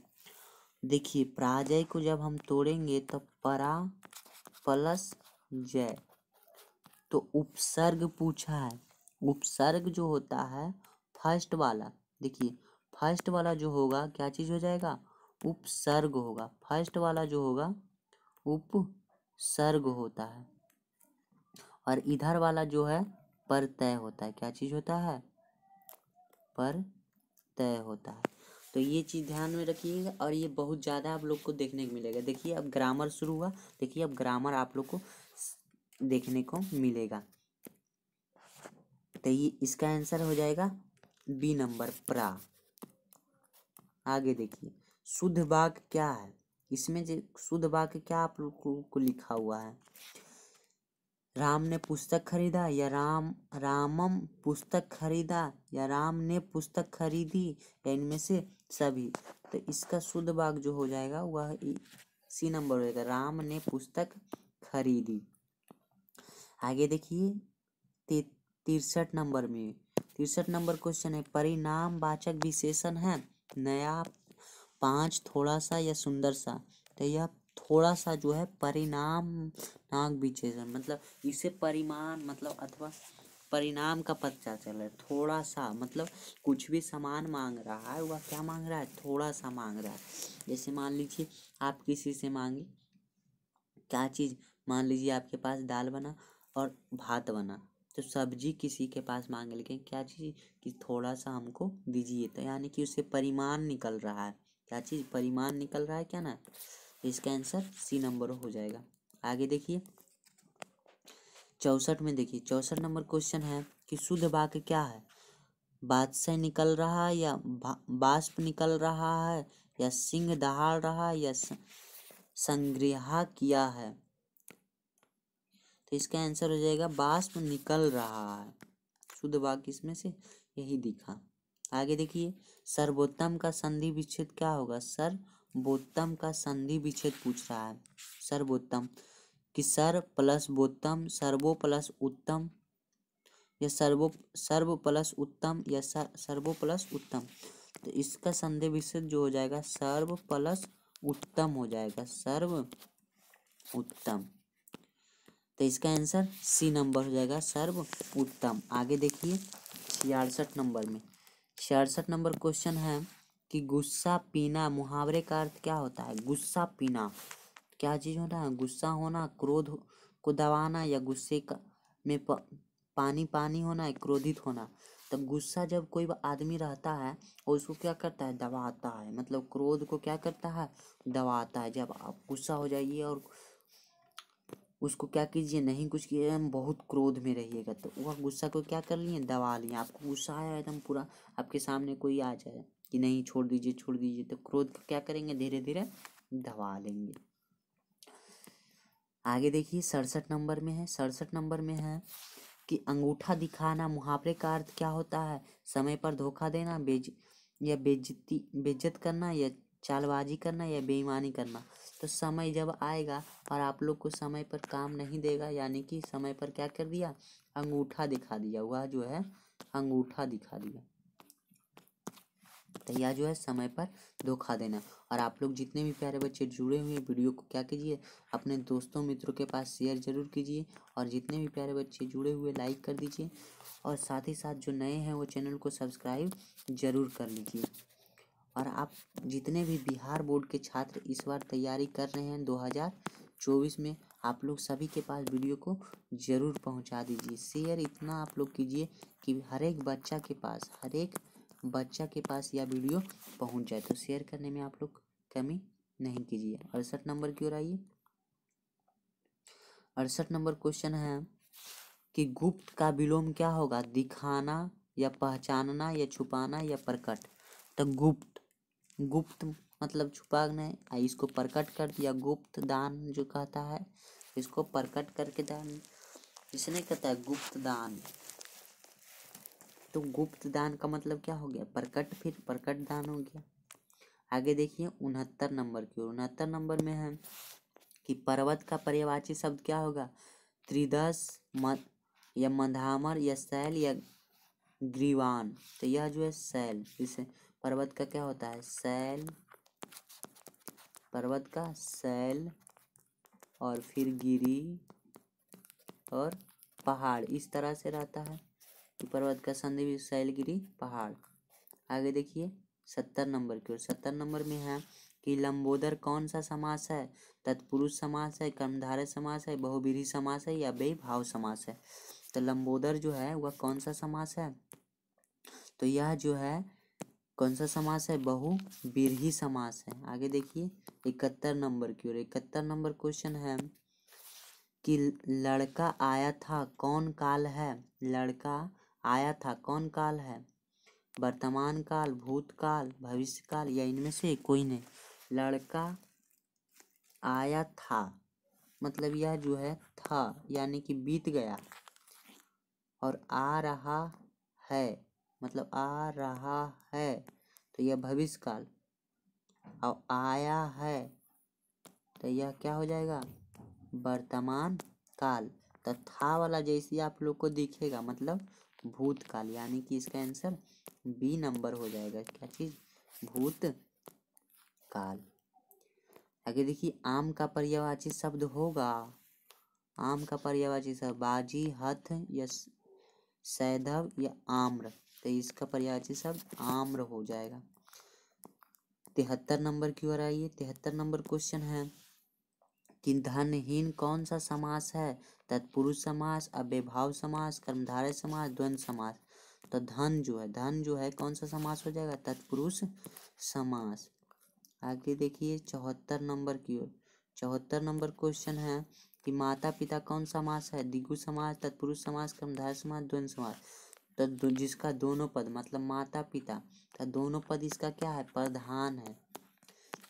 देखिए, प्राजय को जब हम तोड़ेंगे तो परा, प्लस जय। तो उपसर्ग पूछा है। उपसर्ग जो होता है फ़र्स्ट वाला, देखिए फ़र्स्ट वाला जो होगा, क्या चीज़ हो जाएगा? उपसर्ग होगा। फ़र्स्ट वाला जो होगा, उपसर्ग होता है। और इधर वाला जो है पर तय होता है। क्या चीज़ होता है? पर तय होता है। तो ये चीज़ ध्यान में रखिएगा और ये बहुत ज़्यादा आप लोग को देखने को मिलेगा। देखिए अब ग्रामर शुरू हुआ। देखिए अब ग्रामर आप लोग को देखने को मिलेगा। तो ये इसका आंसर हो जाएगा बी नंबर प्रा। आगे देखिए शुद्ध वाक्य क्या है? इसमें जो शुद्ध वाक्य क्या आप लोग को, को लिखा हुआ है? राम ने पुस्तक खरीदा या राम, रामम पुस्तक खरीदा या राम ने पुस्तक खरीदी या इनमें से सभी। तो इसका शुद्ध वाक्य जो हो जाएगा, वह सी नंबर हो जाएगा। राम ने पुस्तक खरीदी। आगे देखिए तिरसठ नंबर में। तिरसठ नंबर क्वेश्चन है, परिणाम वाचक विशेषण है, नया पाँच थोड़ा सा या सुंदर सा। तो यह थोड़ा सा जो है परिणाम नाग विशेषण मतलब इसे परिमाण मतलब अथवा परिणाम का पता चल रहा है। थोड़ा सा मतलब कुछ भी सामान मांग रहा है, वह क्या मांग रहा है? थोड़ा सा मांग रहा है। जैसे मान लीजिए आप किसी से मांगे, क्या चीज़? मान लीजिए आपके पास दाल बना और भात बना तो सब्ज़ी किसी के पास मांगे, लेकिन क्या चीज़? कि थोड़ा सा हमको दीजिए तो यानी कि उससे परिमाण निकल रहा है। क्या चीज़? परिमाण निकल रहा है क्या ना? इसका आंसर सी नंबर हो जाएगा। आगे देखिए। चौसठ में देखिए, चौसठ नंबर क्वेश्चन है कि शुद्ध वाक्य क्या है? से निकल रहा है या बाष्प निकल रहा है या सिंह दहाड़ रहा है या संग्रह किया है? तो इसका आंसर हो जाएगा, बाष्प निकल रहा है। शुद्ध वाक्य इसमें से यही दिखा। आगे देखिए, सर्वोत्तम का संधि विच्छेद क्या होगा? सर्वोत्तम का संधि विच्छेद पूछ रहा है। सर्वोत्तम कि सर्व प्लस बोत्तम, सर्वो प्लस उत्तम, या सर्वो, सर्व प्लस उत्तम, या सर्वो प्लस उत्तम। तो इसका संधि विच्छेद जो हो जाएगा, सर्व प्लस उत्तम हो जाएगा, सर्व उत्तम। तो इसका आंसर सी नंबर हो जाएगा, सर्व उत्तम। आगे देखिए छियासठ नंबर में। छियासठ नंबर क्वेश्चन है कि गुस्सा पीना मुहावरे का अर्थ क्या होता है? गुस्सा पीना। क्या चीज़ होता है? गुस्सा होना क्रोध को दबाना या गुस्से का में प, पानी पानी होना है क्रोधित होना। तब गुस्सा जब कोई आदमी रहता है और उसको क्या करता है? दबाता है। मतलब क्रोध को क्या करता है? दबाता है। जब आप गुस्सा हो जाइए और उसको क्या कीजिए? नहीं कुछ किए बहुत क्रोध में रहिएगा। तो वह गुस्सा को क्या कर लिए? दबा लिए। आपको गुस्सा आया एकदम पूरा आपके सामने कोई आ जाए। कि नहीं छोड़ दीजिए छोड़ दीजिए। तो क्रोध क्या करेंगे? धीरे धीरे दबा लेंगे। आगे देखिए, सड़सठ नंबर में है। सड़सठ नंबर में है कि अंगूठा दिखाना, मुहावरे का अर्थ क्या होता है? समय पर धोखा देना, बेज, या बेजती बेज्जत करना, या चालबाजी करना, या बेईमानी करना। तो समय जब आएगा और आप लोग को समय पर काम नहीं देगा, यानी कि समय पर क्या कर दिया? अंगूठा दिखा दिया। वह जो है, अंगूठा दिखा दिया। यह जो है, समय पर धोखा देना। और आप लोग जितने भी प्यारे बच्चे जुड़े हुए हैं, वीडियो को क्या कीजिए, अपने दोस्तों मित्रों के पास शेयर ज़रूर कीजिए और जितने भी प्यारे बच्चे जुड़े हुए लाइक कर दीजिए। और साथ ही साथ जो नए हैं, वो चैनल को सब्सक्राइब ज़रूर कर लीजिए। और आप जितने भी बिहार बोर्ड के छात्र इस बार तैयारी कर रहे हैं 2024 में, आप लोग सभी के पास वीडियो को ज़रूर पहुँचा दीजिए। शेयर इतना आप लोग कीजिए कि हर एक बच्चा के पास, हर एक बच्चा के पास यह वीडियो पहुँच जाए तो शेयर करने में आप लोग कमी नहीं कीजिए। अड़सठ नंबर की ओर आइए। अड़सठ नंबर क्वेश्चन है कि गुप्त का विलोम क्या होगा? दिखाना या पहचानना या छुपाना या प्रकट? तो गुप्त गुप्त मतलब छुपाना। इसको प्रकट कर दिया। गुप्त दान जो कहता है, इसको प्रकट करके दान। इसने कहता है? गुप्त दान। तो गुप्त दान का मतलब क्या हो गया? प्रकट फिर प्रकट दान हो गया। आगे देखिए, उनहत्तर नंबर की उनहत्तर नंबर में है कि पर्वत का पर्यावाची शब्द क्या होगा? त्रिदश मत या मंधामर, या शैल या ग्रीवान। तो यह जो है शैल इसे पर्वत का क्या होता है? सैल, पर्वत का सैल, और फिर गिरी, और पहाड़। इस तरह से रहता है। पर्वत का संधि शैलगिरी पहाड़। आगे देखिए, सत्तर नंबर की ओर। सत्तर नंबर में है कि लंबोदर कौन सा समास है? तत्पुरुष समास है, कर्मधारय समास है बहुविधि समास है या बेभाव समास है? तो लंबोदर जो है, वह कौन सा समास है? तो यह जो है, कौन सा समास है? बहु बिरही समास है। आगे देखिए, इकहत्तर नंबर की ओर। इकहत्तर नंबर क्वेश्चन है कि लड़का आया था, कौन काल है? लड़का आया था? कौन काल है? वर्तमान काल, भूतकाल भविष्य काल या इनमें से कोई नहीं। लड़का आया था। मतलब यह जो है, था, यानी कि बीत गया। और आ रहा है। मतलब आ रहा है तो यह भविष्य काल और आया है तो यह क्या हो जाएगा? वर्तमान काल। तो था वाला जैसे आप लोग को दिखेगा मतलब भूतकाल, यानी कि इसका आंसर बी नंबर हो जाएगा। क्या चीज़? भूत काल आगे देखिए, आम का पर्यावाची शब्द होगा। आम का पर्यावाची शब्द, बाजी, हथ या सैधव या आम्र। तो इसका पर्यायवाची शब्द आम्र हो जाएगा। तिहत्तर नंबर की ओर आइए। तिहत्तर नंबर क्वेश्चन है। कि धनहीन कौन सा समास है? तत्पुरुष समास अव्यभाव समास, कर्मधारय समास, द्वंद्व समास। तो धन जो है, धन जो है, कौन सा समास हो जाएगा? तत्पुरुष समास। आगे देखिए, चौहत्तर नंबर की ओर। चौहत्तर नंबर क्वेश्चन है कि माता पिता कौन समास है? दिगु समास, तत्पुरुष समास, कर्मधारय समास द्वंद समास। तो जिसका दोनों पद मतलब माता पिता तो दोनों पद इसका क्या है? प्रधान है।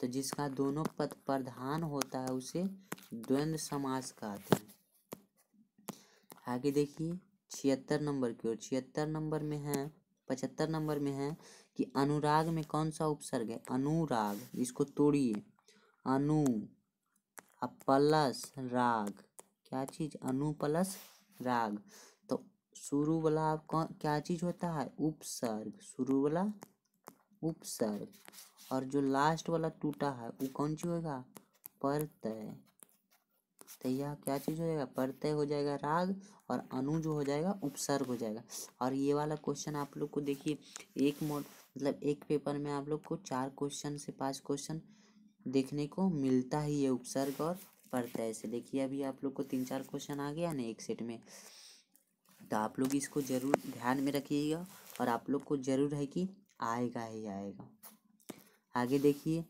तो जिसका दोनों पद प्रधान होता है, उसे द्वंद्व समास कहते हैं। आगे देखिए, छिहत्तर नंबर की ओर। छिहत्तर नंबर में है, पचहत्तर नंबर में है कि अनुराग में कौन सा उपसर्ग है? अनुराग, इसको तोड़िए। अनु प्लस राग। क्या चीज़? अनु प्लस राग। तो शुरू वाला कौन, क्या चीज़ होता है? उपसर्ग। शुरू वाला उपसर्ग। और जो लास्ट वाला टूटा है, वो कौन सी होगा परतय। तो यह क्या चीज़ हो जाएगा? परतय हो जाएगा राग और अनु जो हो जाएगा, उपसर्ग हो जाएगा। और ये वाला क्वेश्चन आप लोग को देखिए, एक मोड मतलब एक पेपर में आप लोग को चार क्वेश्चन से पाँच क्वेश्चन देखने को मिलता ही है उपसर्ग और परतय से। देखिए, अभी आप लोग को तीन चार क्वेश्चन आ गया ना एक सेट में। तो आप लोग इसको ज़रूर ध्यान में रखिएगा और आप लोग को ज़रूर है कि आएगा ही आएगा। आगे देखिए,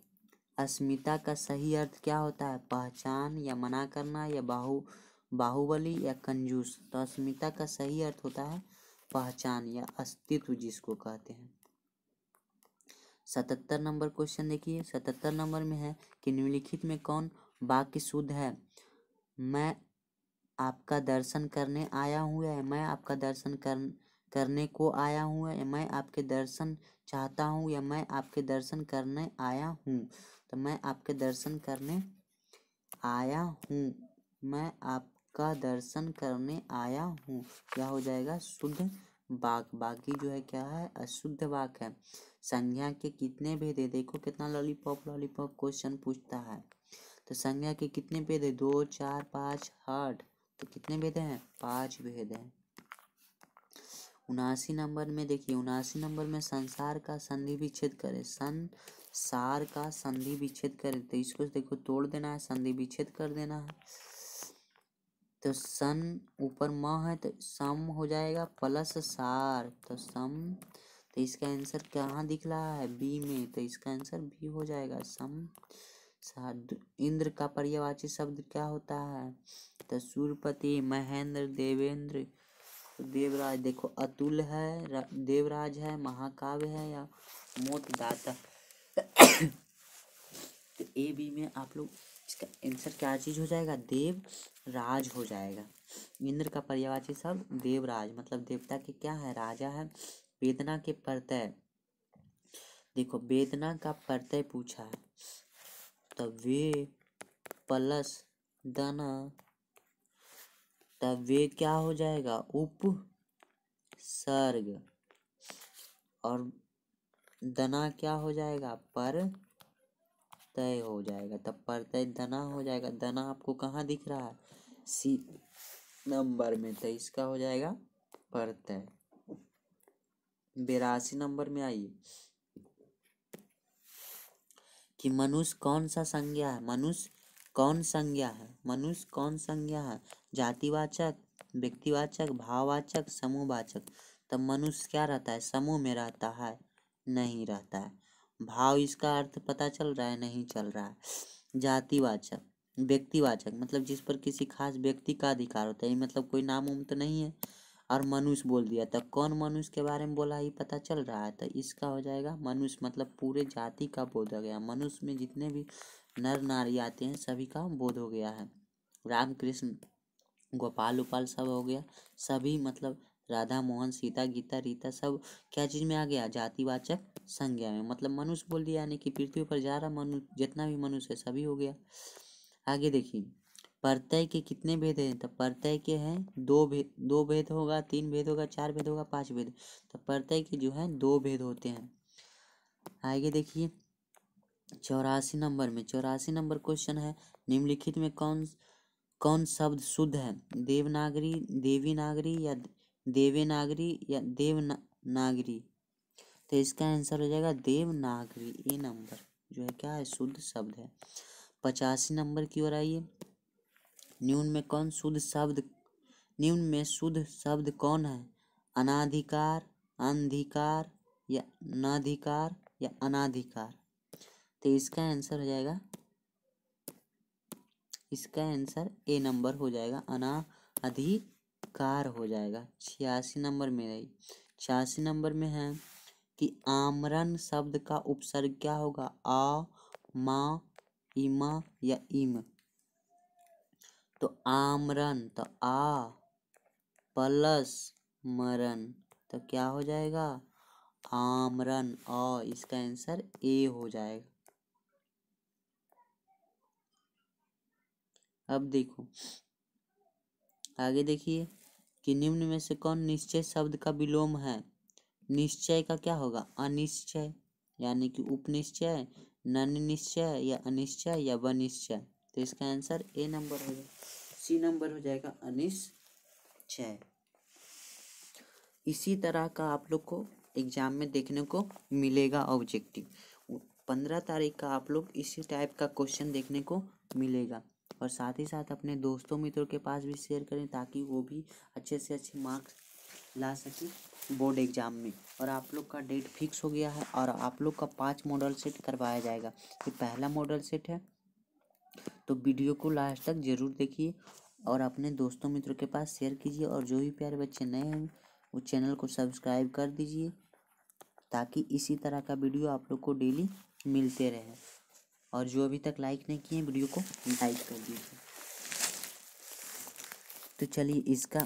अस्मिता का सही अर्थ क्या होता है? पहचान या मना करना या बाहु, बाहुबली या कंजूस? तो अस्मिता का सही अर्थ होता है पहचान या अस्तित्व जिसको कहते हैं। सतहत्तर नंबर क्वेश्चन देखिए, सतहत्तर नंबर में है कि निम्नलिखित में कौन वाक्य शुद्ध है? मैं आपका दर्शन करने आया हूँ या मैं आपका दर्शन कर, करने को आया हूँ या मैं आपके दर्शन चाहता हूँ या मैं आपके दर्शन करने आया हूँ तो मैं आपके दर्शन करने आया हूँ। मैं आपका दर्शन करने आया हूँ। क्या हो जाएगा? शुद्ध वाक। बाकी जो है क्या है? अशुद्ध वाक है। संज्ञा के कितने भेद है? देखो कितना लॉलीपॉप लॉलीपॉप क्वेश्चन पूछता है। तो संज्ञा के कितने भेद है? दो, चार, पाँच, आठ। तो कितने भेद हैं? पाँच भेद हैं। उनासी नंबर में देखिए, उनासी नंबर में संसार का संधि विच्छेद करे। संसार का संधि विच्छेद करे। तो इसको देखो, तोड़ देना है, संधि विच्छेद कर देना है। तो सन ऊपर म है तो सम हो जाएगा प्लस सार। तो सम तो इसका आंसर कहाँ दिख रहा है? बी में। तो इसका आंसर बी हो जाएगा। सम, सार। इंद्र का पर्यावाची शब्द क्या होता है? तो सूर्यपति महेंद्र, देवेंद्र देवराज, देखो, अतुल है देवराज है, महाकाव्य है या मोत दाता तो ए, बी में आप लोग, इसका आंसर क्या चीज़ हो जाएगा? देव राज हो जाएगा। इंद्र का पर्यावाची सब देवराज मतलब देवता के क्या है? राजा है। वेदना के प्रत्यय। देखो, वेदना का प्रत्यय पूछा है। तो वे प्लस दना तब वे क्या हो जाएगा? उप सर्ग और दना क्या हो जाएगा? पर तय हो जाएगा। तब पर तय दना हो जाएगा। दना आपको कहाँ दिख रहा है? सी नंबर में। तो इसका हो जाएगा पर तय बेरासी नंबर में आइए। कि मनुष्य कौन सा संज्ञा है? मनुष्य कौन संज्ञा है? मनुष्य कौन संज्ञा है? जातिवाचक, व्यक्तिवाचक, भाववाचक, समूहवाचक। तब मनुष्य क्या रहता है? समूह में रहता है, नहीं रहता है। भाव इसका अर्थ पता चल रहा है, नहीं चल रहा है। जातिवाचक, व्यक्तिवाचक मतलब जिस पर किसी खास व्यक्ति का अधिकार होता है मतलब कोई नाम उम तो नहीं है। और मनुष्य बोल दिया, तब कौन मनुष्य के बारे में बोला ही पता चल रहा है? तो इसका हो जाएगा मनुष्य मतलब पूरे जाति का बोध हो गया। मनुष्य में जितने भी नर नारी आते हैं, सभी का बोध हो गया है। राम कृष्ण गोपाल उपाल सब हो गया। सभी मतलब राधा, मोहन, सीता, गीता, रीता सब, क्या चीज़ में आ गया? जातिवाचक संज्ञा में। मतलब मनुष्य बोल दिया यानी कि पृथ्वी पर जा रहा मनुष्य जितना भी मनुष्य है, सभी हो गया। आगे देखिए प्रत्यय के कितने भेद हैं? तो प्रत्यय के हैं दो भेद दो भेद होगा, तीन भेद होगा, चार भेद होगा, पाँच भेद। तो प्रत्यय के जो है, दो भेद होते हैं। आगे देखिए, चौरासी नंबर में, चौरासी नंबर क्वेश्चन है, निम्नलिखित में कौन कौन शब्द शुद्ध है? देवनागरी देवी नागरी या देवनागरी या देवनागरी तो इसका आंसर हो जाएगा देवनागरी। ए नंबर जो है क्या है? शुद्ध शब्द है। पचासी नंबर की ओर आइए। न्यून में कौन शुद्ध शब्द, न्यून में शुद्ध शब्द कौन है? अनाधिकार, अंधिकार या नाधिकार या अनाधिकार? तो इसका आंसर हो जाएगा इसका आंसर ए नंबर हो जाएगा, अनाधिकार हो जाएगा। छियासी नंबर में रही। छियासी नंबर में है कि आमरण शब्द का उपसर्ग क्या होगा? आ, मा, इमा या इम। तो आमरण तो आ प्लस मरण तो क्या हो जाएगा? आमरण, अ, इसका आंसर ए हो जाएगा। अब देखो। आगे देखिए कि निम्न में से कौन निश्चय शब्द का विलोम है? निश्चय का क्या होगा? अनिश्चय, यानी कि उपनिश्चय नन निश्चय या अनिश्चय या वनिश्चय। तो इसका आंसर ए नंबर हो जाएगा सी नंबर हो जाएगा अनिश्चय। इसी तरह का आप लोग को एग्ज़ाम में देखने को मिलेगा ऑब्जेक्टिव। पंद्रह तारीख का आप लोग इसी टाइप का क्वेश्चन देखने को मिलेगा। और साथ ही साथ अपने दोस्तों मित्रों के पास भी शेयर करें ताकि वो भी अच्छे से अच्छे मार्क्स ला सके बोर्ड एग्ज़ाम में। और आप लोग का डेट फिक्स हो गया है और आप लोग का पाँच मॉडल सेट करवाया जाएगा। ये पहला मॉडल सेट है। तो वीडियो को लास्ट तक ज़रूर देखिए और अपने दोस्तों मित्रों के पास शेयर कीजिए और जो भी प्यारे बच्चे नए हैं, वो चैनल को सब्सक्राइब कर दीजिए ताकि इसी तरह का वीडियो आप लोग को डेली मिलते रहे। और जो अभी तक लाइक नहीं किए वीडियो को लाइक कर दीजिए। तो चलिए इसका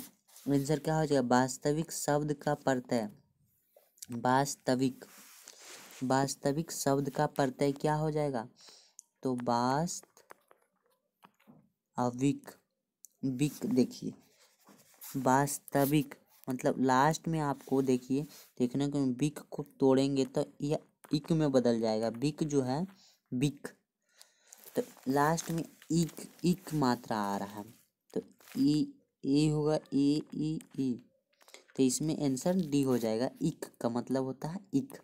आंसर क्या हो जाएगा? वास्तविक शब्द का प्रत्यय वास्तविक वास्तविक शब्द का प्रत्यय क्या हो जाएगा? तो वास्तविक, विक देखिए। वास्तविक मतलब लास्ट में आपको देखिए, देखने को बिक को तोड़ेंगे तो यह इक में बदल जाएगा। बिक जो है बिक। तो लास्ट में इक इक मात्रा आ रहा है। तो ई, ए होगा ए, ई ई। तो इसमें आंसर डी हो जाएगा, इक का मतलब होता है इक।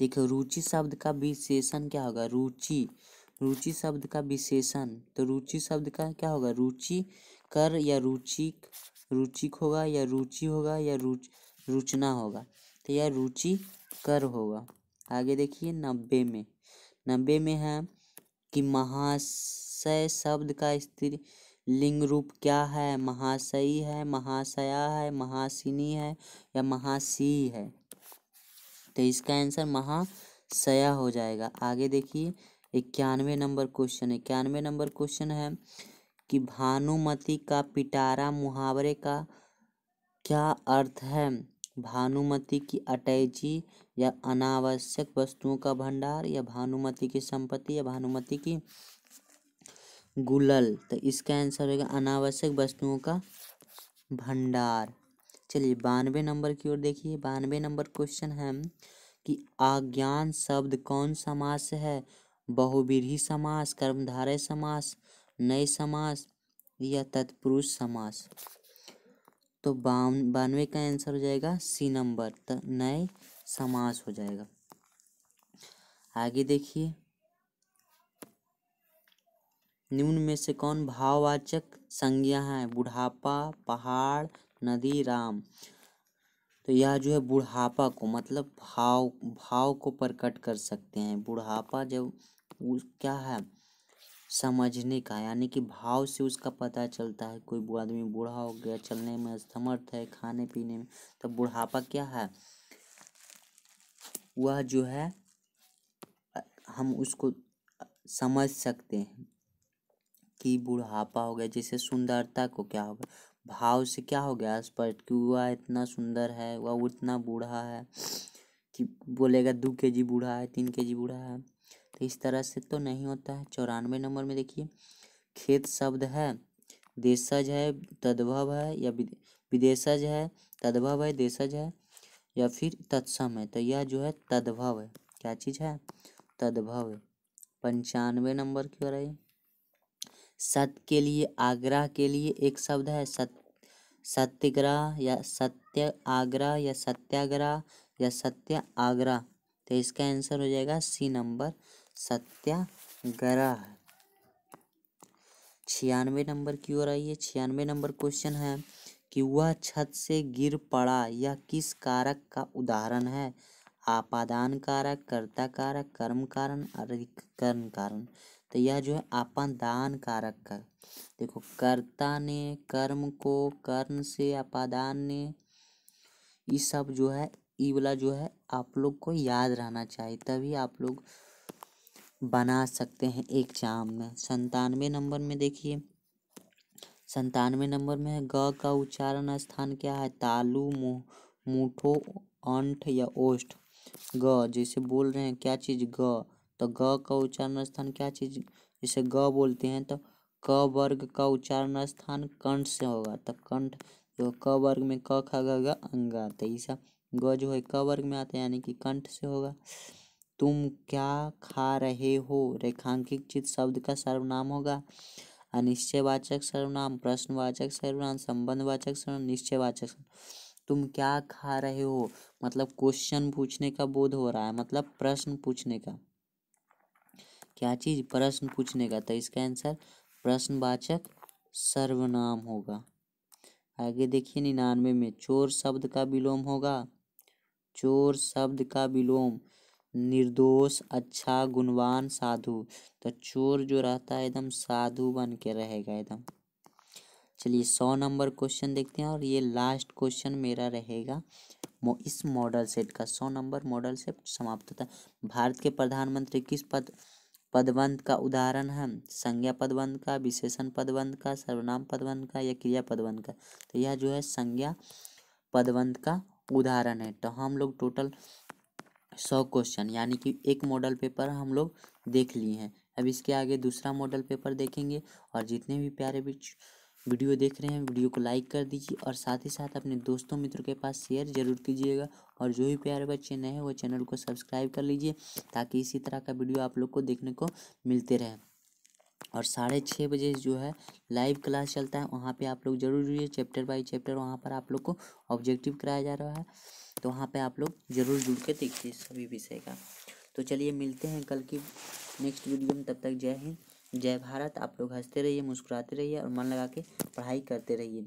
देखो, रुचि शब्द का विशेषण क्या होगा? रुचि रुचि शब्द का विशेषण। तो रुचि शब्द का क्या होगा? रुचि कर या रुचिक रुचिक होगा या रुचि होगा या रुच, रुचना होगा। तो यह रुचि कर होगा। आगे देखिए, नब्बे में। नब्बे में है कि महाशय शब्द का स्त्री लिंग रूप क्या है? महाशयी है, महाशया है, महासिनी है या महासी है? तो इसका आंसर महाशया हो जाएगा। आगे देखिए, इक्यानवे नंबर क्वेश्चन इक्यानवे नंबर क्वेश्चन है कि भानुमति का पिटारा मुहावरे का क्या अर्थ है? भानुमति की अटैची या अनावश्यक वस्तुओं का भंडार या भानुमति की संपत्ति या भानुमति की गुलल। तो इसका आंसर होगा अनावश्यक वस्तुओं का भंडार। चलिए बानवे नंबर की ओर देखिए। बानवे नंबर क्वेश्चन है कि आज्ञान शब्द कौन समास है? बहुविधी समास, कर्मधारय समास नए समास या तत्पुरुष समास? तो बानवे का आंसर हो जाएगा सी नंबर। तो नए समास हो जाएगा। आगे देखिए। निम्न में से कौन भाववाचक संज्ञा है? बुढ़ापा, पहाड़, नदी, राम। तो यह जो है बुढ़ापा को मतलब भाव भाव को प्रकट कर सकते हैं। बुढ़ापा जब क्या है? समझने का, यानी कि भाव से उसका पता चलता है। कोई आदमी बूढ़ा हो गया, चलने में असमर्थ है खाने पीने में तो बुढ़ापा क्या है? वह जो है, हम उसको समझ सकते हैं कि बुढ़ापा हो गया, जैसे सुंदरता को क्या होगा भाव से क्या हो गया, स्पष्ट कि वह इतना सुंदर है, वह उतना बूढ़ा है, कि बोलेगा दो के जी बूढ़ा है, तीन के जी बूढ़ा है। तो इस तरह से तो नहीं होता है। चौरानवे नंबर में देखिए, खेत शब्द है, देशज है, तद्भव है, या विदेशज है, तद्भव है, देशज है। या फिर तत्सम है तो यह जो है तद्भव है। क्या चीज़ है? तद्भव है। पंचानवे नंबर की ओर आई सत के लिए, आग्रह के लिए एक शब्द है। सत, सत्यग्रह या सत्य आग्रह या सत्याग्रह या सत्य आग्रह तो इसका आंसर हो जाएगा सी नंबर सत्याग्रह। छियानवे नंबर की ओर आइए। छियानवे नंबर क्वेश्चन है। कि वह छत से गिर पड़ा यह किस कारक का उदाहरण है? आपादान कारक, कर्ता कारक, कर्म कारण अधिकरण कारण तो यह जो है आपादान कारक का। देखो, कर्ता ने कर्म को, कर्ण से अपादान ने, ये सब जो है, ये वाला जो है, आप लोग को याद रहना चाहिए, तभी आप लोग बना सकते हैं एग्ज़ाम में। संतानवे नंबर में देखिए। संतानवे नंबर में है। ग का उच्चारण स्थान क्या है? तालु मुठो, अंठ या ओष्ठ। ग, जैसे बोल रहे हैं, क्या चीज़? ग। तो ग का उच्चारण स्थान क्या चीज़? जैसे ग बोलते हैं तो क वर्ग का उच्चारण स्थान कंठ से होगा। तो कंठ जो क वर्ग में क खा ग अंगा तो ऐसा ग जो है, क वर्ग में आता है, यानी कि कंठ से होगा। तुम क्या खा रहे हो? रेखांकित चित शब्द का सर्वनाम होगा। अनिश्चयवाचक सर्वनाम प्रश्नवाचक सर्वनाम संबंधवाचक सर्वनाम निश्चयवाचक तुम क्या खा रहे हो? मतलब क्वेश्चन पूछने का बोध हो रहा है मतलब प्रश्न पूछने का। क्या चीज़ प्रश्न पूछने का? तो इसका आंसर प्रश्नवाचक सर्वनाम होगा। आगे देखिए, निन्यानवे में चोर शब्द का विलोम होगा। चोर शब्द का विलोम। निर्दोष अच्छा गुणवान, साधु। तो चोर जो रहता है एकदम साधु बन के रहेगा एकदम। चलिए सौ नंबर क्वेश्चन देखते हैं और ये लास्ट क्वेश्चन मेरा रहेगा। इस मॉडल सेट का सौ नंबर मॉडल सेट समाप्त होता है। भारत के प्रधानमंत्री किस पद पदबंध का उदाहरण है? संज्ञा पदबंध का, विशेषण पदबंध का, सर्वनाम पदबंध का या क्रिया पदबंध का? तो यह जो है संज्ञा पदबंध का उदाहरण है। तो हम लोग टोटल सौ क्वेश्चन, यानी कि एक मॉडल पेपर हम लोग देख लिए हैं। अब इसके आगे दूसरा मॉडल पेपर देखेंगे और जितने भी प्यारे बीच वीडियो देख रहे हैं, वीडियो को लाइक कर दीजिए और साथ ही साथ अपने दोस्तों मित्रों के पास शेयर ज़रूर कीजिएगा और जो भी प्यारे बच्चे नए हैं, वो चैनल को सब्सक्राइब कर लीजिए ताकि इसी तरह का वीडियो आप लोग को देखने को मिलते रहे। और साढ़े छः बजे जो है लाइव क्लास चलता है, वहाँ पे आप लोग ज़रूर जुड़िए, चैप्टर बाई चैप्टर वहाँ पर आप लोग को ऑब्जेक्टिव कराया जा रहा है। तो वहाँ पे आप लोग ज़रूर जुड़ के देखिए सभी विषय का। तो चलिए मिलते हैं कल की नेक्स्ट वीडियो में। तब तक जय हिंद, जय भारत। आप लोग हँसते रहिए, मुस्कुराते रहिए और मन लगा के पढ़ाई करते रहिए।